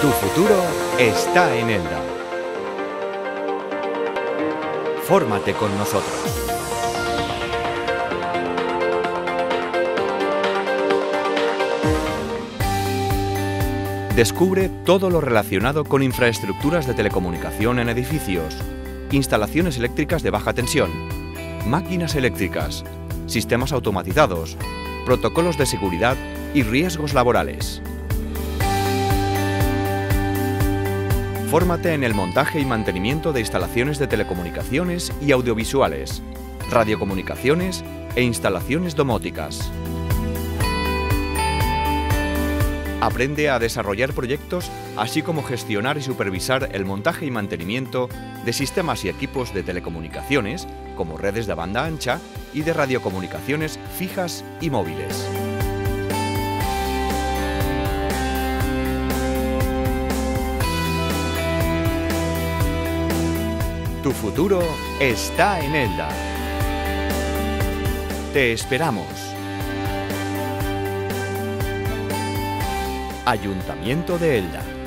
Tu futuro está en Elda. Fórmate con nosotros. Descubre todo lo relacionado con infraestructuras de telecomunicación en edificios, instalaciones eléctricas de baja tensión, máquinas eléctricas, sistemas automatizados, protocolos de seguridad y riesgos laborales. Fórmate en el montaje y mantenimiento de instalaciones de telecomunicaciones y audiovisuales, radiocomunicaciones e instalaciones domóticas. Aprende a desarrollar proyectos, así como gestionar y supervisar el montaje y mantenimiento de sistemas y equipos de telecomunicaciones, como redes de banda ancha y de radiocomunicaciones fijas y móviles. Tu futuro está en Elda. Te esperamos. Ayuntamiento de Elda.